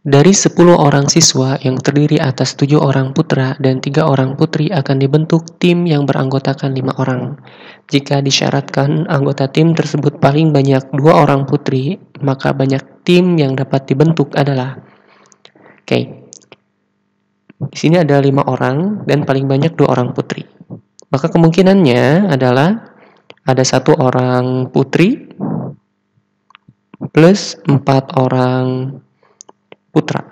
Dari 10 orang siswa yang terdiri atas 7 orang putra dan 3 orang putri akan dibentuk tim yang beranggotakan 5 orang. Jika disyaratkan anggota tim tersebut paling banyak 2 orang putri, maka banyak tim yang dapat dibentuk adalah Oke. Di sini ada 5 orang dan paling banyak 2 orang putri. Maka kemungkinannya adalah ada satu orang putri plus 4 orang putra.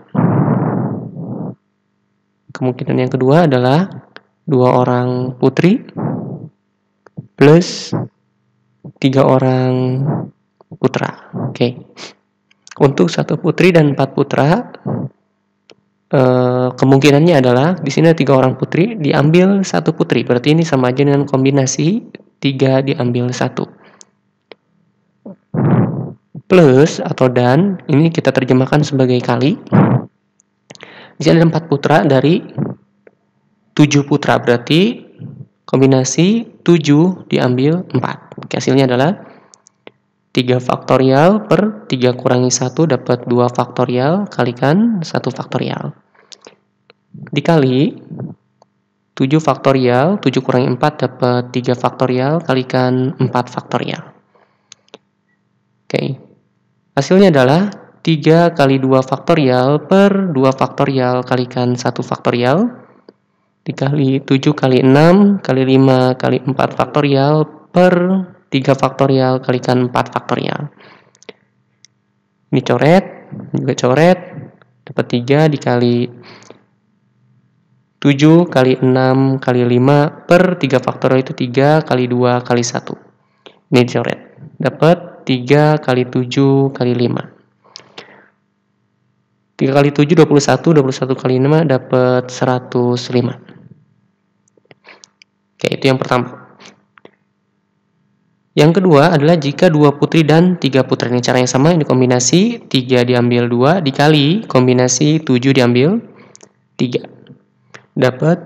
Kemungkinan yang kedua adalah dua orang putri plus tiga orang putra. Oke. Untuk satu putri dan empat putra, eh, kemungkinannya adalah di sini ada tiga orang putri diambil satu putri. Berarti ini sama aja dengan kombinasi tiga diambil satu plus atau dan ini kita terjemahkan sebagai kali. Di sini ada 4 putra dari 7 putra berarti kombinasi 7 diambil 4. Oke, hasilnya adalah 3 faktorial per 3 kurangi 1 dapat 2 faktorial kalikan 1 faktorial. Dikali 7 faktorial, 7 kurangi 4 dapat 3 faktorial kalikan 4 faktorial. Oke, Hasilnya adalah 3 kali 2 faktorial per 2 faktorial kalikan 1 faktorial dikali 7 kali 6 kali 5 kali 4 faktorial per 3 faktorial kalikan 4 faktorial. Ini coret, juga coret, dapat 3 dikali 7 kali 6 kali 5 per 3 faktorial itu 3 kali 2 kali 1. Ini coret. Dapat 3 kali 7 kali 5. 3 kali 7 21, 21 kali 5 dapat 105. Oke, itu yang pertama. Yang kedua adalah jika dua putri dan tiga putra ini caranya sama, ini kombinasi 3 diambil 2 dikali kombinasi 7 diambil 3. Dapat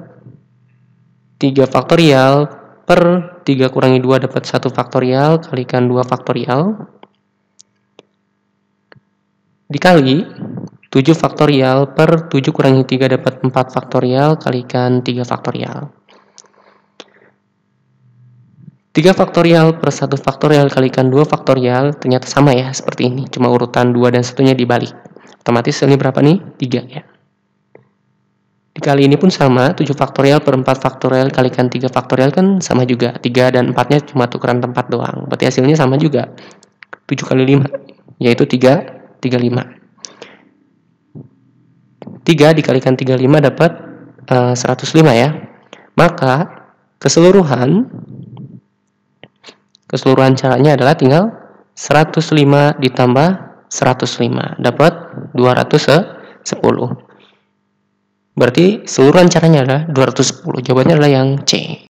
3 faktorial per 3 kurangi 2 dapat 1 faktorial kalikan 2 faktorial. Dikali 7 faktorial per 7 kurangi 3 dapat 4 faktorial kalikan 3 faktorial. 3 faktorial per 1 faktorial kalikan 2 faktorial ternyata sama ya seperti ini. Cuma urutan 2 dan satunya dibalik. Otomatis ini berapa nih? 3 ya Dikali ini pun sama, 7 faktorial per 4 faktorial kalikan 3 faktorial kan sama juga. 3 dan 4-nya cuma tukeran tempat doang. Berarti hasilnya sama juga. 7 kali 5, yaitu 3, 35. 3 dikalikan 35 dapat uh, eh, 105 ya. Maka keseluruhan keseluruhan caranya adalah tinggal 105 ditambah 105 dapat 210. Berarti seluruh caranya adalah 210. Jawabannya adalah yang C.